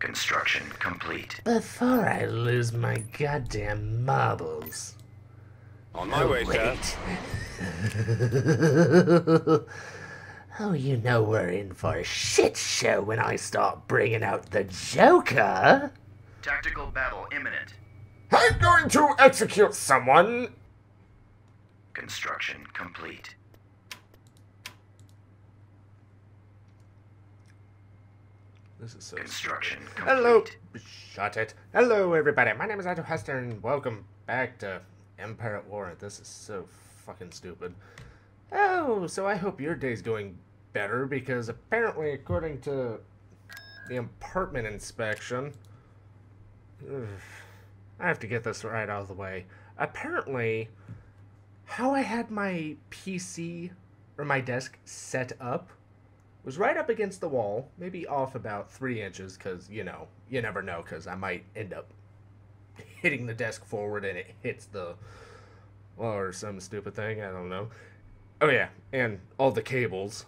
Construction complete. Before I lose my goddamn marbles. On my way, oh, sir. Oh, you know we're in for a shit show when I start bringing out the Joker. Tactical battle imminent. I'm going to execute someone. Construction complete. This is so Construction complete. Hello. Shut it. Hello, everybody. My name is Andrew Hester, and welcome back to Empire at War. This is so fucking stupid. Oh, so I hope your day's going better because apparently, according to the apartment inspection, ugh, I have to get this right out of the way. Apparently, how I had my PC or my desk set up was right up against the wall, maybe off about three inches, because, you know, you never know, because I might end up hitting the desk forward and it hits the or some stupid thing. I don't know. Oh, yeah, and all the cables.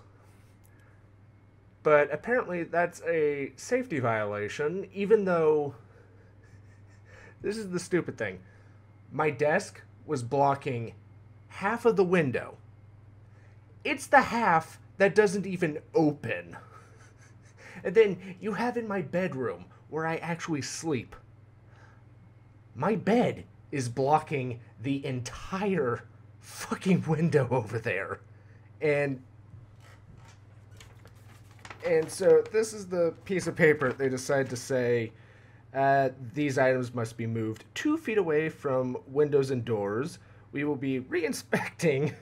But apparently that's a safety violation, even though. This is the stupid thing. My desk was blocking half of the window. It's the half that doesn't even open. and then you have in my bedroom where I actually sleep. My bed is blocking the entire fucking window over there. And and so this is the piece of paper they decide to say uh, these items must be moved two feet away from windows and doors. We will be re-inspecting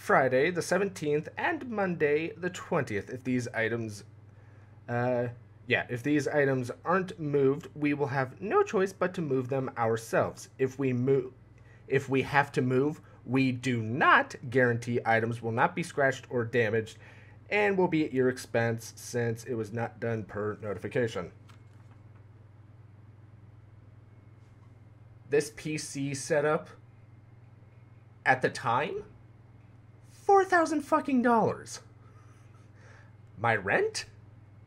Friday the 17th and Monday the 20th. If these items, uh, yeah, if these items aren't moved, we will have no choice but to move them ourselves. If we move, if we have to move, we do not guarantee items will not be scratched or damaged, and will be at your expense since it was not done per notification. This PC setup at the time four thousand fucking dollars. My rent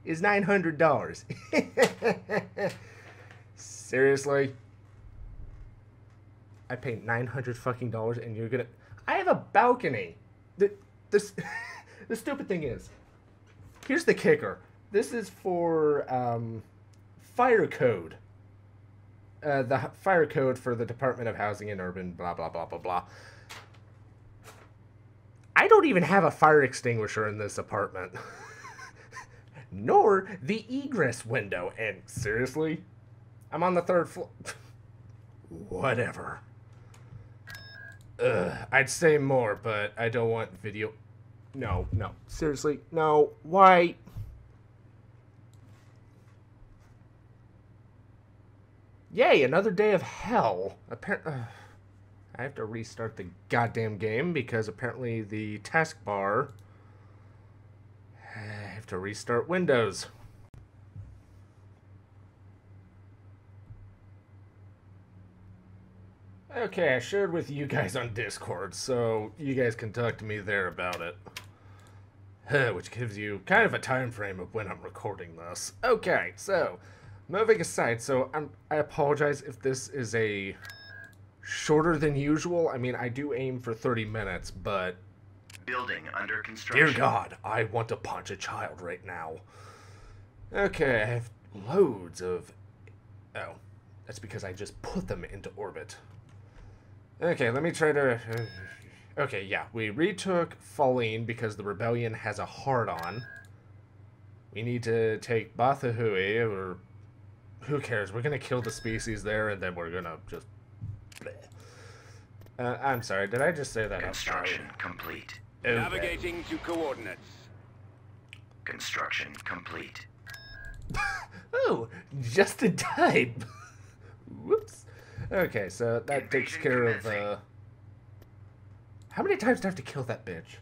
is nine hundred dollars. Seriously, I pay nine hundred fucking dollars, and you're gonna. I have a balcony. The this the stupid thing is, here's the kicker. This is for um, fire code. Uh, the fire code for the Department of Housing and Urban, blah blah blah blah blah. I don't even have a fire extinguisher in this apartment. Nor the egress window. And seriously, I'm on the third floor. Whatever. Ugh, I'd say more, but I don't want video. No, no. Seriously, no. Why? Yay, another day of hell. Apparently. I have to restart the goddamn game because apparently the taskbar. I have to restart Windows. Okay, I shared with you guys on Discord, so you guys can talk to me there about it. Which gives you kind of a time frame of when I'm recording this. Okay, so moving aside, so I'm, I apologize if this is a shorter than usual. I mean, I do aim for 30 minutes, but Building under construction. dear God, I want to punch a child right now. Okay, I have loads of. Oh, that's because I just put them into orbit. Okay, let me try to. Okay, yeah, we retook Falleen because the rebellion has a hard on. We need to take Bothawui, or who cares? We're gonna kill the species there, and then we're gonna just. Bleh. Uh, I'm sorry. Did I just say that? Construction loud? complete. Okay. Navigating to coordinates. Construction complete. Oh, just a type. Whoops. Okay, so that takes Invasion care of. Uh... How many times do I have to kill that bitch?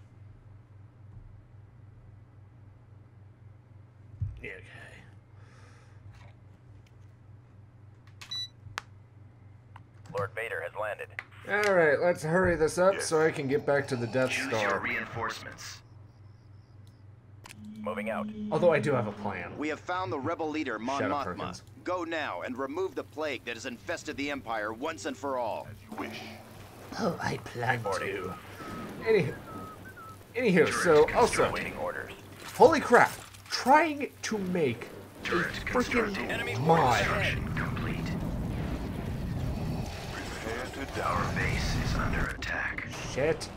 Yeah, Okay. Lord Vader has landed. All right, let's hurry this up so I can get back to the Death Choose your reinforcements. Moving Moving out. Although I do have a plan. We have found the rebel leader, Mon Shut up, Mothma. Perkins. Go now and remove the plague that has infested the Empire once and for all. As Oh, I plan to. Any, anywho, so also, Awaiting orders. holy crap, trying to make a Turret constructing. Enemy freaking forces mod. Ahead. Construction complete. Our base is under attack. Shit.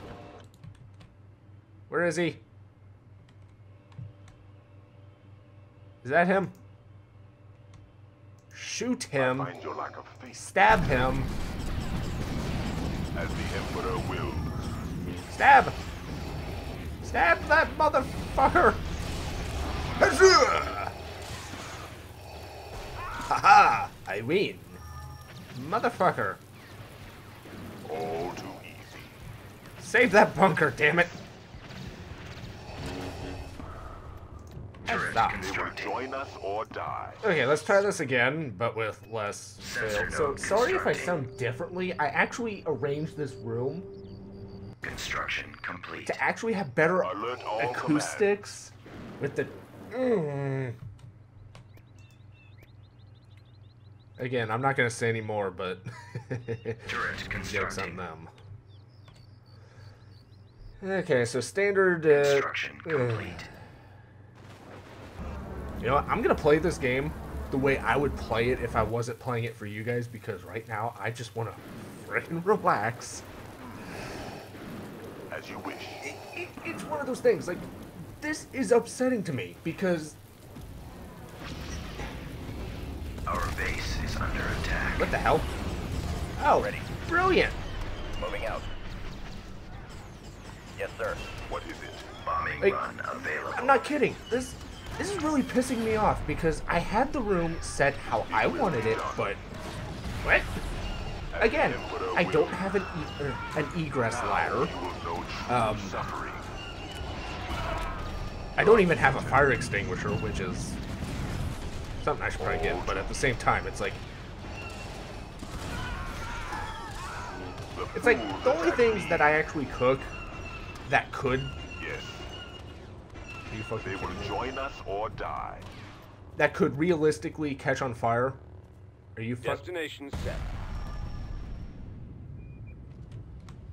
Where is he? Is that him? Shoot him. Find your lack of faith Stab him. as the Emperor wills. Stab! Stab that motherfucker! Haha! I win. Motherfucker. All too easy. Save that bunker, damn it! Turret Huzzah. They will constructing. join us or die. Okay, let's try this again, but with less fail. So sorry if I sound differently. I actually arranged this room Construction complete. to actually have better acoustics with the. Mm. Again, I'm not gonna say any more, but jokes on them. Okay, so standard. Uh, Construction complete. You know what? I'm gonna play this game the way I would play it if I wasn't playing it for you guys because right now I just want to freaking relax. As you wish. It, it, it's one of those things like this is upsetting to me because Our base is under attack. what the hell? Oh, Ready. brilliant! Moving out. Yes, sir. What is it? Bombing Like, run available. I'm not kidding. This this is really pissing me off because I had the room set how I wanted it, but what? Again, I don't have an e- er, an egress ladder. You will know true Um. I don't even have a fire extinguisher, which is something I should probably get. But at the same time, it's like it's like the only things that I actually cook that could. Yes, Are you fucking they will join us or die. That could realistically catch on fire. Are you fuck? Destination set.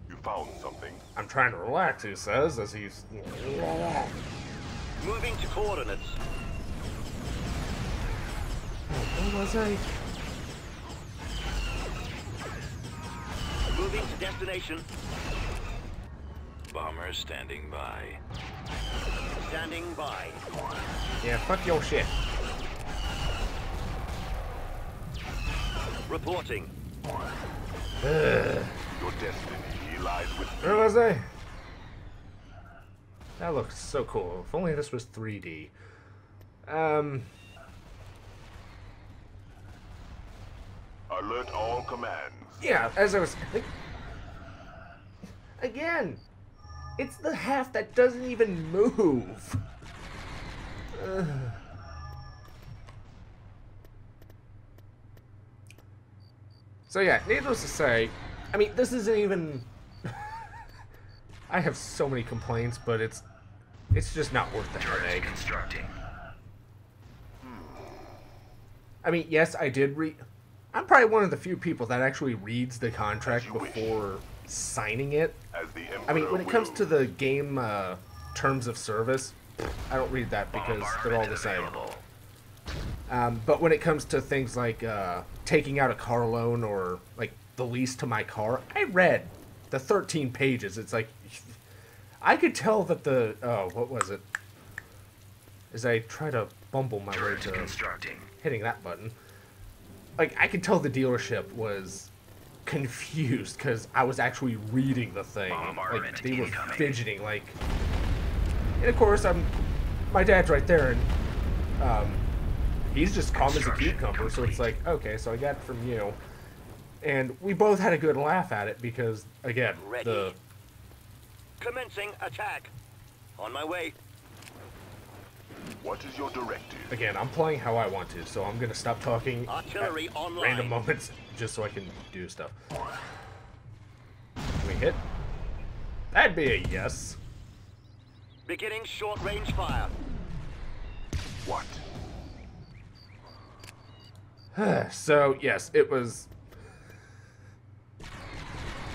You found something. I'm trying to relax. He says as he's. Moving to coordinates. What was I? Moving to destination. Bomber standing by. Standing by. Yeah, fuck your shit. Reporting. Ugh. Your destiny lies with Where was I? That looks so cool. If only this was 3D. Um. Alert all commands. Yeah, as I was. Like, again, it's the half that doesn't even move. Ugh. So yeah, needless to say, I mean, this isn't even. I have so many complaints, but it's it's just not worth the headache. constructing. I mean, yes, I did read. I'm probably one of the few people that actually reads the contract you wish. before signing it. I mean, when it comes to the game uh, terms of service, I don't read that because they're all the same. Um, but when it comes to things like uh, taking out a car loan or like the lease to my car, I read the 13 pages. It's like I could tell that the oh, what was it? As I try to bumble my way to hitting that button. Like I could tell the dealership was confused because I was actually reading the thing. Like they were incoming. fidgeting. Like, and of course I'm, my dad's right there, and um, he's just calm as a cucumber. So it's like, okay, so I got it from you, and we both had a good laugh at it because again, Ready. the Commencing attack. On my way. What is your directive? again I'm playing how I want to, so I'm gonna stop talking Artillery at online. random moments just so I can do stuff. Can we hit? That'd be a yes. Beginning short range fire. What? so, yes, it was.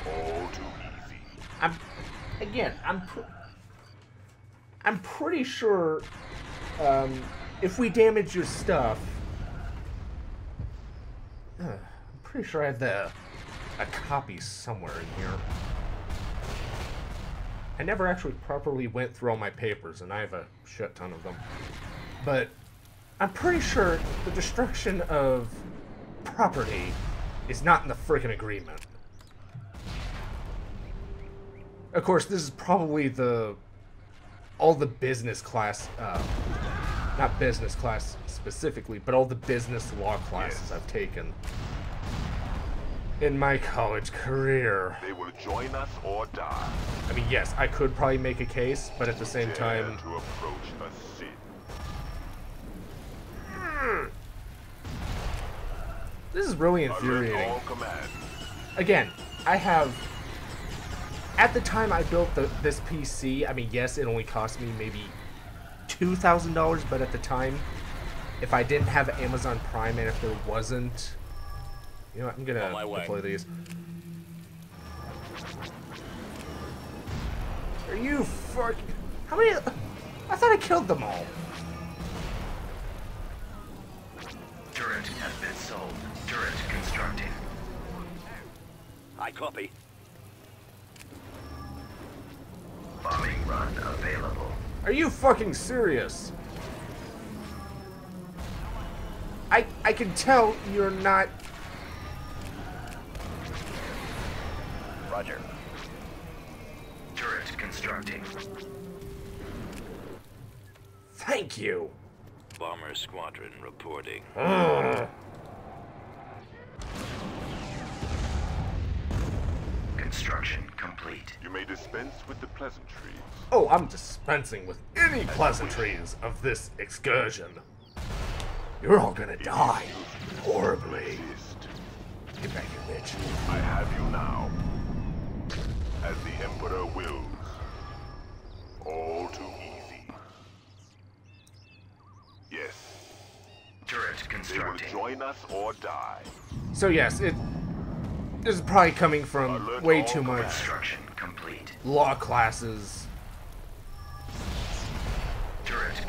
All too easy. I'm. Again, I'm. Pr- I'm pretty sure. Um, if we damage your stuff. Uh, I'm pretty sure I have the. A copy somewhere in here. I never actually properly went through all my papers, and I have a shit ton of them. But I'm pretty sure the destruction of property is not in the freaking agreement. Of course, this is probably the all the business class, uh, not business class specifically, but all the business law classes I've taken in my college career. They will join us or die. I mean, yes, I could probably make a case, but at the same Dare time, to approach a Sith. Hmm. this is really infuriating. again, I have. At the time I built the, this PC, I mean, yes, it only cost me maybe two thousand dollars, but at the time, if I didn't have Amazon Prime and if there wasn't, you know, what, I'm gonna On my way. deploy these. Are you fuck? How many? I thought I killed them all. Turret has been sold. Turret constructing. I copy. Bombing run available. Are you fucking serious? I I can tell you're not Roger. Turret constructing. Thank you. Bomber squadron reporting. Construction complete. You may dispense with the pleasantries. Oh, I'm dispensing with any pleasantries of this excursion. You're all gonna die horribly. Resist. Get back here, bitch. I have you now. As the Emperor wills. All too easy. Yes, Turret they will constructing. join us or die. So yes, it this is probably coming from Alert way too much. law classes.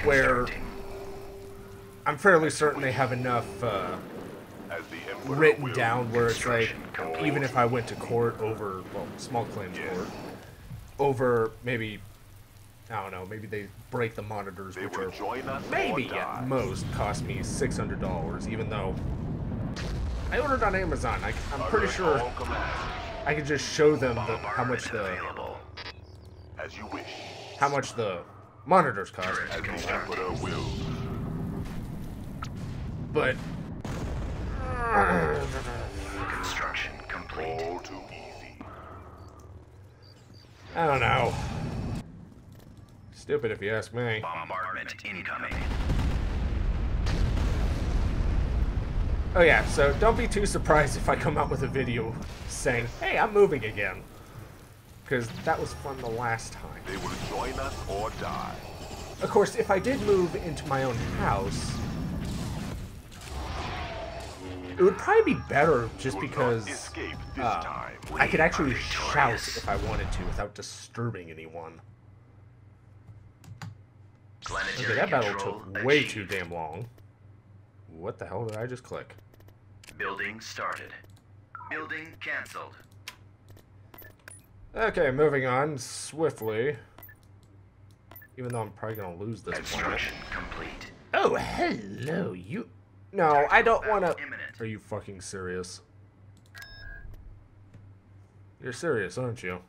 Where- I'm fairly certain they have enough uh, written down where it's like, complete. even if I went to court over, well, small claims court, over maybe, I don't know, maybe they break the monitors, They which are maybe at most cost me $600, even though I ordered on Amazon. I, I'm pretty sure. I could just show them the, how much the. As you wish. how much the monitors cost, but Construction complete. I don't know. Stupid if you ask me. Bombardment incoming. Oh yeah, so don't be too surprised if I come out with a video saying, "Hey, I'm moving again," because that was fun the last time. They will join us or die. Of course, if I did move into my own house, it would probably be better just because uh. I could actually shout if I wanted to without disturbing anyone. Okay, that battle took way too damn long. What the hell did I just click? Building started. Building cancelled. Okay, moving on swiftly. Even though I'm probably gonna lose this planet. Construction complete. Oh, hello, you. No, I don't want to. Imminent. Are you fucking serious? You're serious, aren't you?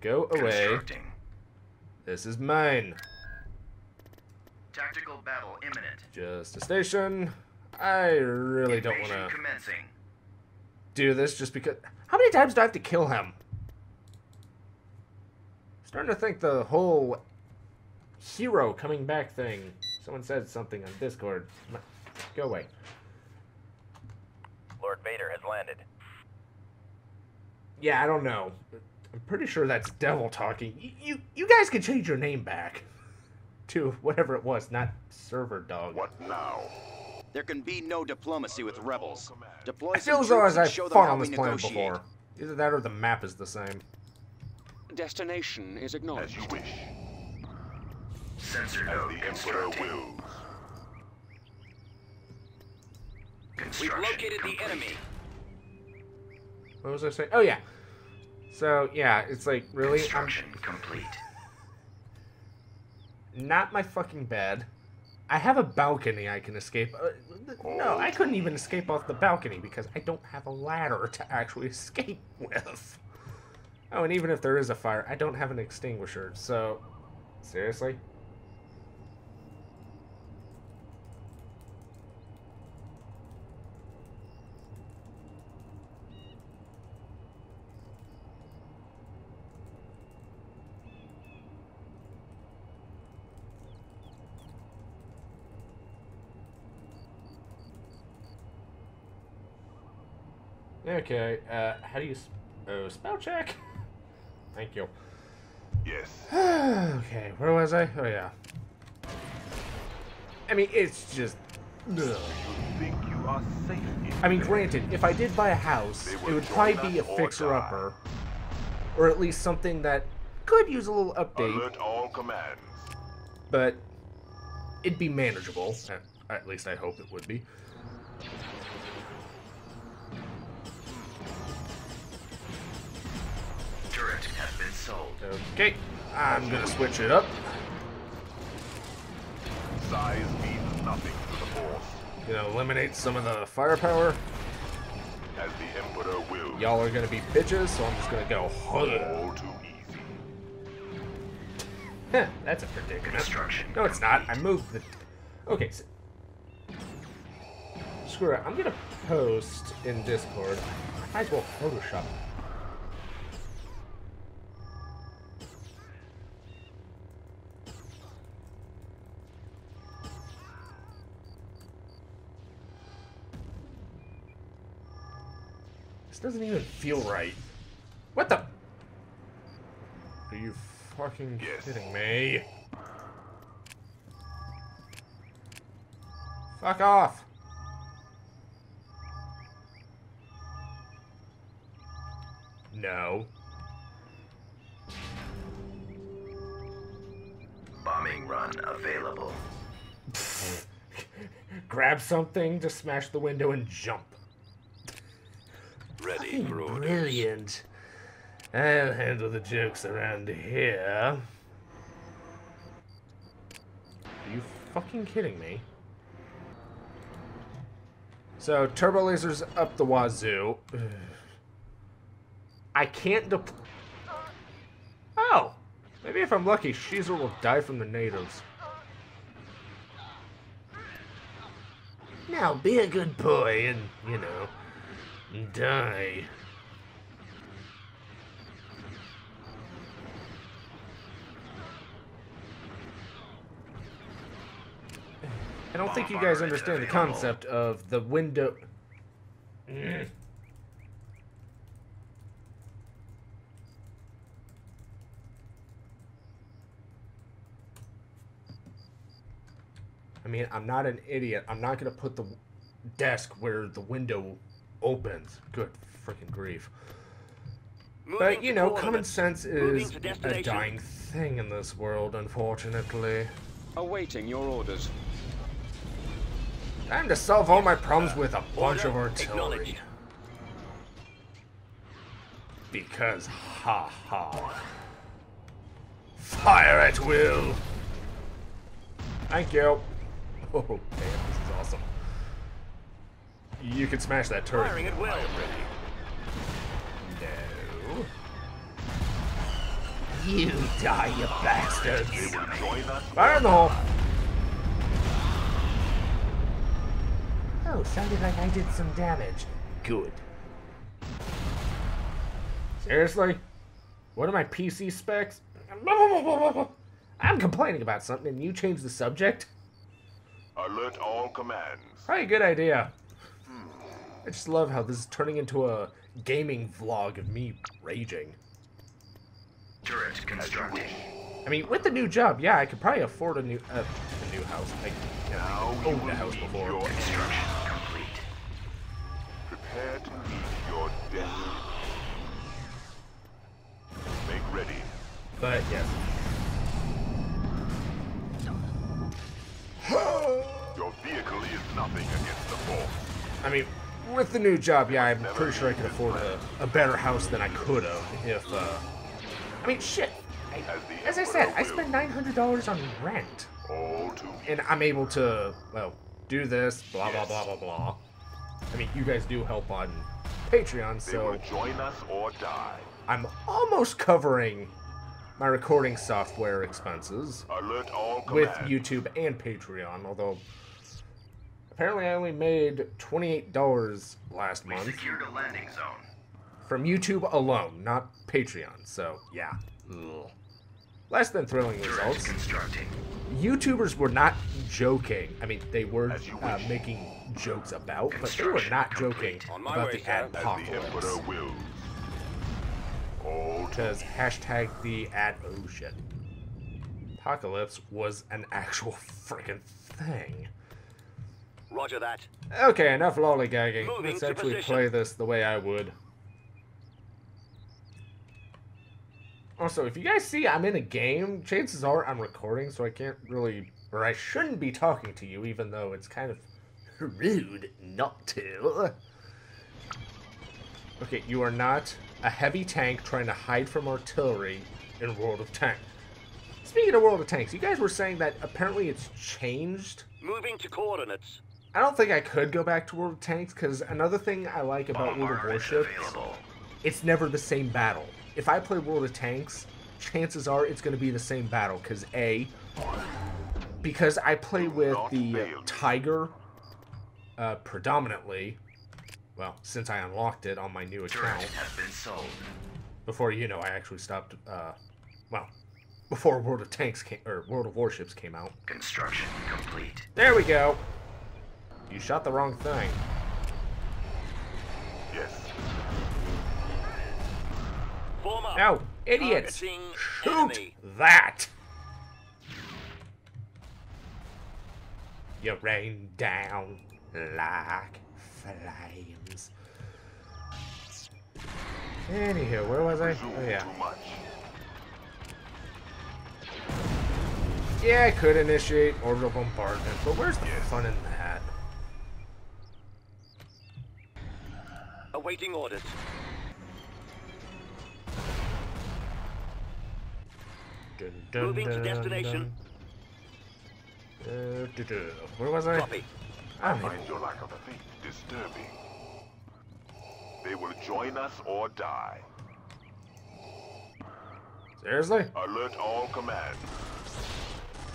Go away. Constructing. This is mine. Tactical battle imminent. Just a station. I really don't want to do this just because. How many times do I have to kill him? Starting to think the whole hero coming back thing. Someone said something on Discord. Go away. Lord Vader has landed. Yeah, I don't know. I'm pretty sure that's devil talking. You, you, you guys can change your name back. to whatever it was, not server dog. What now? There can be no diplomacy with rebels. Deploy I feel as though as I've show them fought how on this planet negotiate. before. Either that or the map is the same. Destination is acknowledged. As you wish. Sensor As node the Emperor constructing. wills. We've Construction located the complete. enemy. What was I saying? Oh yeah. So yeah, it's like really, I'm Construction complete. not my fucking bed. I have a balcony I can escape. Uh, no, I couldn't even escape off the balcony because I don't have a ladder to actually escape with. Oh, and even if there is a fire, I don't have an extinguisher. So, seriously? Okay, uh, how do you... Oh, spell check? Thank you. Yes. okay, where was I? Oh, yeah. I mean, it's just... ugh. Think you are safe I mean, granted, if I did buy a house, it would probably be a fixer-upper. Or at least something that could use a little update, Alert all commands. but it'd be manageable. At least I hope it would be. Sold. Okay, I'm gonna switch it up. Size means nothing to the Force. Gonna eliminate some of the firepower. As the Emperor wills. Y'all are gonna be bitches, so I'm just gonna go. All too easy. Heh, that's a predicament. Construction. No, it's not. I moved the. Okay. So... Screw it. I'm gonna post in Discord. I might as well Photoshop. Doesn't even feel right. What the? Are you fucking Yes. kidding me? Fuck off. No. Bombing run available. Grab something to smash the window and jump. Ready for orders. Brilliant. I'll handle the jokes around here. Are you fucking kidding me? So, turbo lasers up the wazoo. I can't dep- Oh! Maybe if I'm lucky, Caesar will die from the natives. Now be a good boy and, you know, die. I don't think you guys understand the concept of the window. I mean, I'm not an idiot. I'm not gonna put the desk where the window opens. Good freaking grief. Moving But you know, coordinates. common sense is a dying thing in this world, unfortunately. Awaiting your orders. Time to solve all my problems with a bunch of artillery. Because, ha ha. Fire at will! Thank you. Oh, damn, this is awesome. You can smash that turret. Firing at will. No. You die, you bastards. Join us. Fire in the hole! Oh, sounded like I did some damage. Good. Seriously? What are my PC specs? I'm complaining about something and you change the subject? Alert all commands. Probably a good idea. I just love how this is turning into a gaming vlog of me raging. Turret constructing. I mean, with the new job, yeah, I could probably afford a new uh, a new house. I, you know, Now I owned will a house before. your Construction complete. Prepare to meet your destiny. Make ready. But yes. Your vehicle is nothing against the force. I mean, with the new job, yeah, I'm pretty sure I could afford a, a better house than I could have if, uh... I mean, shit. I, as I said, I spent $900 on rent. And I'm able to, well, do this, blah, blah, blah, blah, blah. I mean, you guys do help on Patreon, so join us or die. I'm almost covering my recording software expenses with. YouTube and Patreon, although apparently I only made $28 last We month secured a landing zone. from YouTube alone, not Patreon. So, yeah. Ugh. Less than thrilling results. YouTubers were not joking. I mean, they were uh, making jokes about, but they were not joking On my about way, the sir. As the apocalypse. Emperor wills. All too Because hashtag the ad oh shit. Apocalypse was an actual freaking thing. Roger that. Okay, enough lollygagging. Moving Let's actually position. play this the way I would. Also, if you guys see I'm in a game, chances are I'm recording, so I can't really, or I shouldn't be talking to you, even though it's kind of rude not to. Okay, you are not a heavy tank trying to hide from artillery in World of Tanks. Speaking of World of Tanks, you guys were saying that apparently it's changed Moving to coordinates. I don't think I could go back to World of Tanks because another thing I like about World of Warships, it's never the same battle. If I play World of Tanks, chances are it's going to be the same battle because A, because I play with the. Tiger uh, predominantly, well, since I unlocked it on my new account, has been sold. before you know I actually stopped, uh, well, before World of Tanks came, or World of Warships came out. Construction complete. There we go. You shot the wrong thing. Yes. Form up. No, idiots! Targeting Shoot enemy. that! You rain down like flames. Anywho, where was I? Oh, yeah. Yeah, I could initiate orbital bombardment, but where's the Yes. fun in that? Awaiting orders. Dun, dun, Moving to destination. dun. Uh, duh, duh. Where was I? Copy. I don't Find your lack of faith disturbing. They will join us or die. Seriously? Alert all command.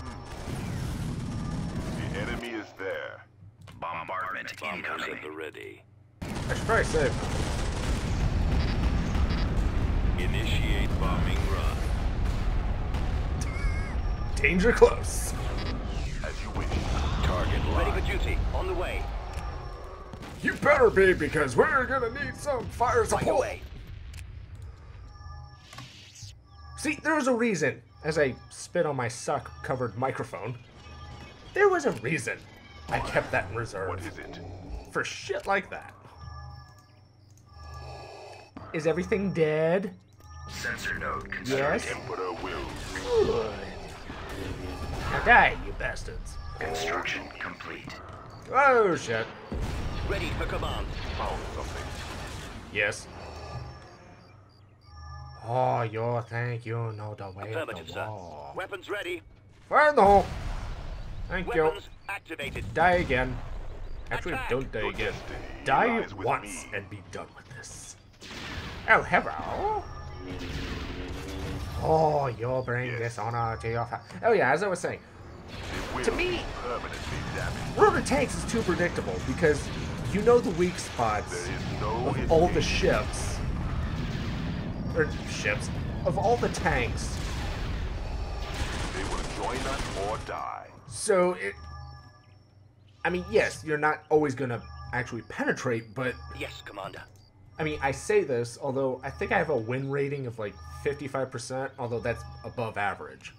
Hmm. The enemy is there. Bombardment Bombers incoming. at the ready. I should probably save. Initiate bombing run. Danger close. As you wish. Target ready for duty. On the way. You better be, because we're gonna need some fire Right support. away. See, there was a reason, as I spit on my suck-covered microphone, there was a reason I kept that in reserve. What is it? For shit like that. Is everything dead? Sensor node Yes. constructing. Emperor wills. Good. Now die, you bastards. Construction complete. Oh, shit. Ready for command. Found something. Yes. Oh, you think you know the way of Affirmative, the sir. wall. Weapons ready. Fire in the hole. Thank you. Weapons activated. Die again. Actually, Attack. don't die again. Die once me. and be done with this. Oh, hello. Oh, you'll bring Yes. this honor to your fa- Oh yeah, as I was saying, To me- be permanently damaged. World of Tanks is too predictable because you know the weak spots no of all the escape. ships. Or ships. Of all the tanks. They will join us or die. So it I mean, yes, you're not always gonna actually penetrate, but Yes, Commander. I mean, I say this, although I think I have a win rating of like 55%, although that's above average.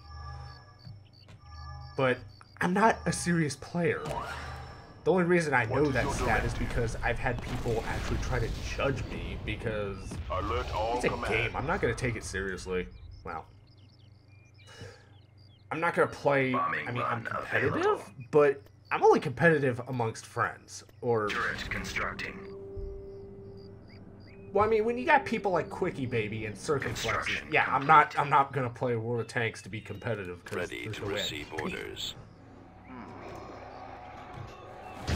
but I'm not a serious player. The only reason I know that stat is because I've had people actually try to judge me because Alert all it's a command. game. I'm not going to take it seriously. Well, I'm not going to play. Bombing I mean, I'm competitive, available. but I'm only competitive amongst friends. Or, Turret constructing. Well, I mean, when you got people like QuickyBaby and Circonflexes, Construction yeah, I'm not. I'm not going to play World of Tanks to be competitive. 'cause Ready there's to no way I receive can orders.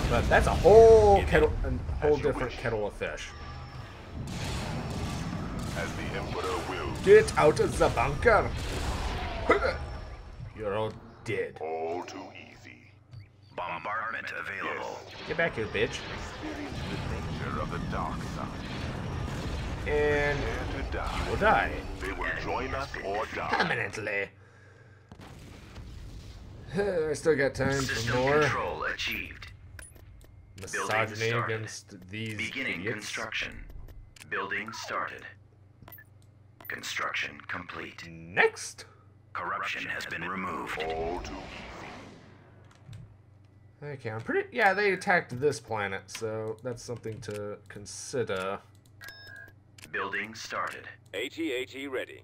But that's a whole Give kettle, a whole different wish. kettle of fish. As the Emperor wills. Get out of the bunker. You're all dead. All too easy. Bombardment available. Get back here, bitch. Experience the danger of the dark side. And Dare to die. we'll die. They will join us or die. Permanently. I still got time for System more control achieved. misogyny started. against these Beginning idiots. construction. Building started. Construction complete. Next. Corruption has been removed. All too easy. Okay, I'm pretty. Yeah, they attacked this planet, so that's something to consider. Building started. AT-AT ready.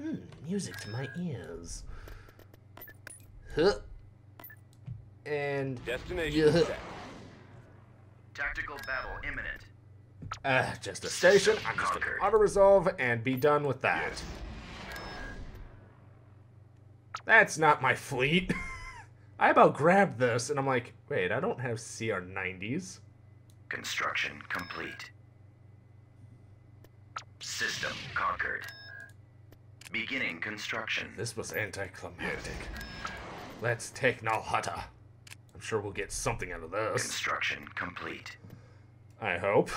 Hmm, music to my ears. Huh. And Destination Yeah. set. Tactical battle imminent. uh, just a station. I'm just gonna auto resolve and be done with that. That's not my fleet. I about grabbed this and I'm like, wait, I don't have CR90s. Construction complete. System conquered. Beginning construction. This was anticlimactic. Let's take Nalhutta. I'm sure we'll get something out of this. Construction complete. I hope.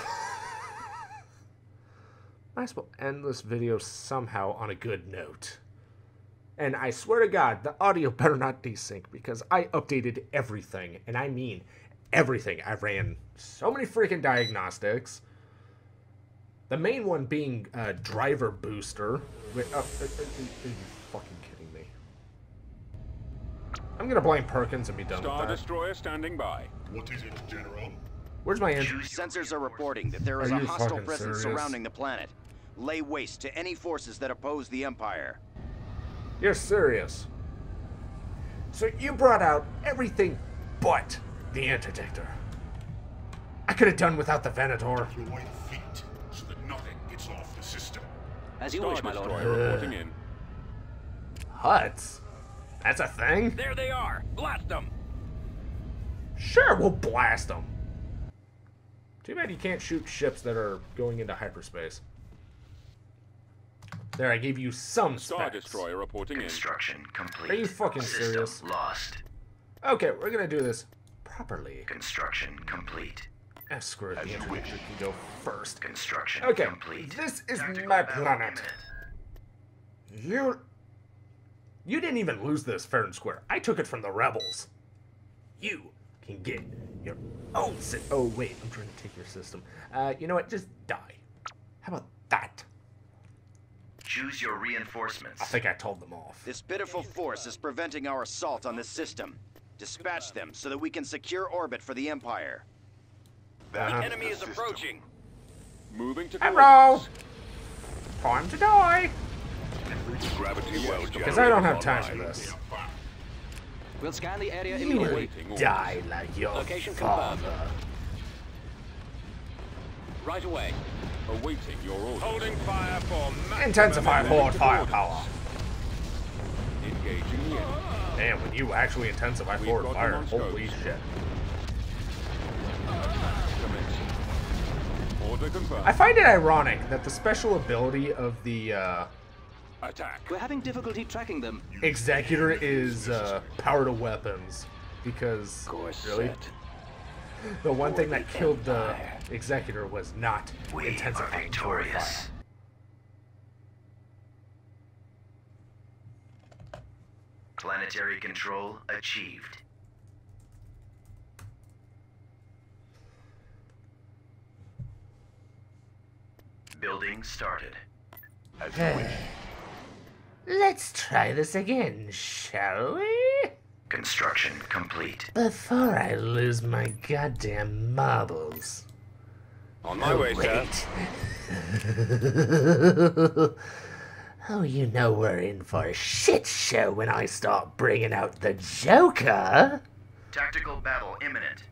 Might as well end this video somehow on a good note. And I swear to God, the audio better not desync because I updated everything, and I mean everything. I ran so many freaking diagnostics. The main one being uh, driver booster. Wait, uh, uh, uh, uh, are you fucking kidding me? I'm gonna blame Perkins and be done Star with that. Destroyer standing by. What is it, General? Where's my engine? Sensors are reporting that there is a hostile presence serious? surrounding the planet. Lay waste to any forces that oppose the Empire. You're serious. So you brought out everything but the interdictor. I could have done without the Venator. Your white fleet, so that nothing gets off the system. As you Star wish, my lord. Destroyer reporting in. Hutts? That's a thing? There they are. Blast them. Sure, we'll blast them. Too bad you can't shoot ships that are going into hyperspace. There, I gave you some Star specs. Destroyer reporting in. Construction complete. Are you fucking System serious? lost. Okay, we're gonna do this properly. Construction complete. Ah, screw it, As the you interdictor wish. can go first. Construction Okay, complete. this is Tactical my planet. You. You didn't even lose this fair and square. I took it from the rebels. You can get your own si- Oh, wait, I'm trying to take your system. Uh, you know what? Just die. How about that? Choose your reinforcements. I think I told them off. This pitiful force is preventing our assault on this system. Dispatch them so that we can secure orbit for the Empire. That Uh-huh. Enemy the is system. approaching. Moving to Hello! Time to die! Because I don't have time for this. We'll scan the area You will immediately. Awaiting die like your Location confirmed. father. Right away. Awaiting your orders. Holding fire for Intensify horde firepower. Engaging the enemy. Damn, when you actually intensify We've forward fire, holy scopes. shit. Commencing. Order confirmed. I find it ironic that the special ability of the uh, Attack. We're having difficulty tracking them. Executor is uh, power to weapons because Course really set. the one thing that killed the Executor was not We intensifying forward victorious. Planetary control achieved. Building started. As you wish. Let's try this again, shall we? Construction complete. Before I lose my goddamn marbles. On my way, oh, sir. Wait. oh, you know we're in for a shit show when I start bringing out the Joker. Tactical battle imminent.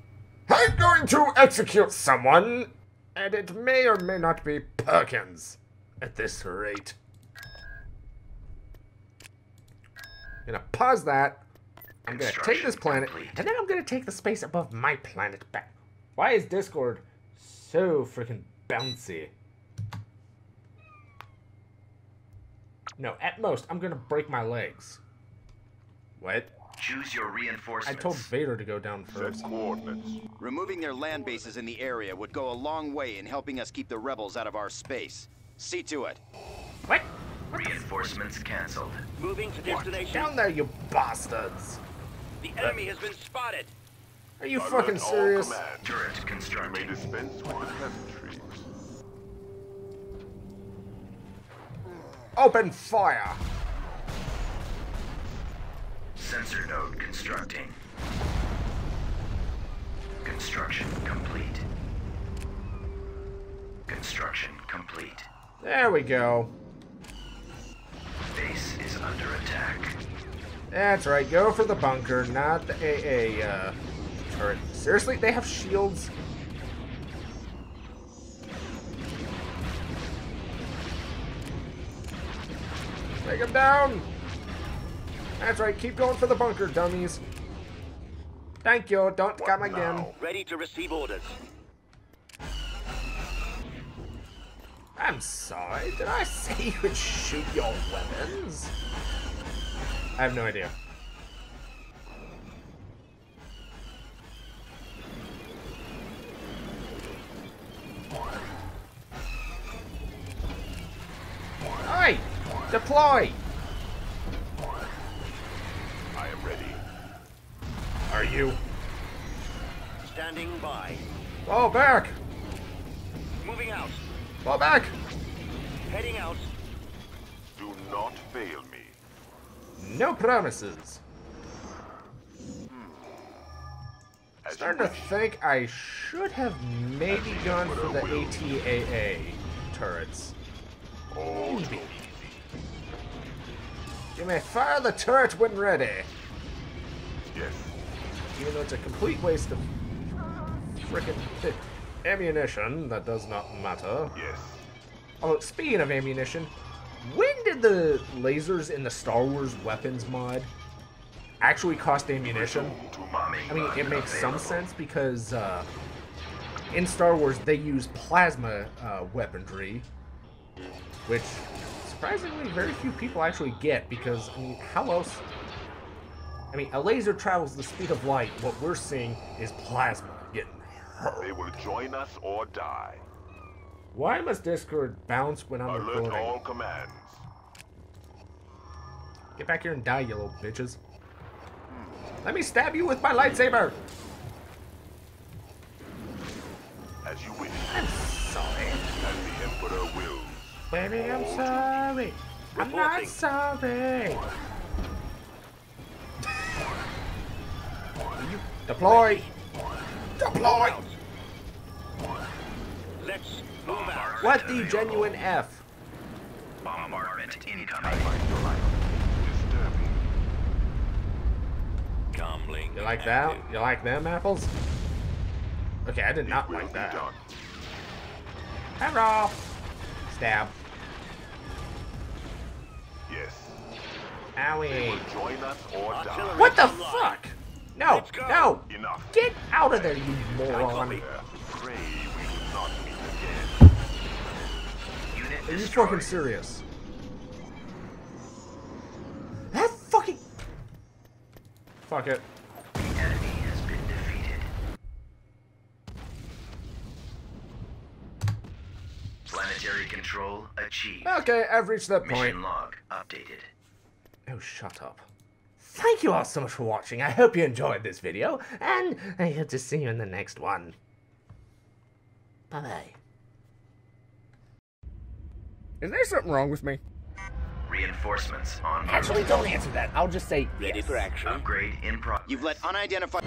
I'm going to execute someone, and it may or may not be Perkins at this rate. I'm Gonna pause that. I'm gonna take this planet, complete. and then I'm gonna take the space above my planet back. Why is Discord so freaking bouncy? No, at most, I'm gonna break my legs. What? Choose your reinforcements. I told Vader to go down Set first. coordinates. Removing their land bases in the area would go a long way in helping us keep the rebels out of our space. See to it. What? Reinforcements cancelled. Moving to destination. Down there, you bastards! The enemy has been spotted. Are you Alert fucking serious? command. Turret You may dispense with the pleasantries. Open fire! Sensor node constructing. Construction complete. Construction complete. There we go. Base is under attack. That's right, go for the bunker, not the AA uh, turret. Seriously, they have shields? Take them down! That's right, keep going for the bunker, dummies. Thank you, don't come again. now? Ready to receive orders. I'm sorry, did I say you could shoot your weapons? I have no idea. Hey! Deploy! I am ready. Are you? Standing by. Fall back! Moving out. Fall back! Heading out. Do not fail me. No promises. Hmm. As you Starting to think I should have maybe gone for the ATAA turrets. Oh, Maybe. You may fire the turret when ready. yes. Even though it's a complete waste of frickin' ammunition, that does not matter. Yes. Oh, speaking of ammunition, when did the lasers in the Star Wars weapons mod actually cost ammunition? I mean, it makes some sense because uh, in Star Wars they use plasma uh, weaponry, which surprisingly very few people actually get because I mean, how else? I mean, a laser travels the speed of light. What we're seeing is plasma getting hurt. They will join us or die. Why must Discord bounce when I'm Alert recording? all commands. Get back here and die, you little bitches. Let me stab you with my lightsaber. As you wish. I'm sorry. As the Emperor wills. Baby, I'm sorry. I'm not sorry. Deploy. Deploy. Let's move out. What the genuine F? Bombardment incoming. Disturbing. Comlink. You like that? active. You like them apples? Okay, I did not like that. Hello. Stab. Yes. Owie. Join us or die. What the fuck? No, no. Enough. Get out of there, you moron. copy. Pray we will not meet again. Unit Are you fucking serious? That fucking. Fuck it. The enemy has been defeated. Planetary control achieved. Okay, I've reached that point. Mission log updated. Oh, shut up. Thank you all so much for watching. I hope you enjoyed this video, and I hope to see you in the next one. Bye bye. Is there something wrong with me? Reinforcements on Actually, don't answer that. I'll just say Ready yes. for action. Upgrade in progress. You've let unidentified.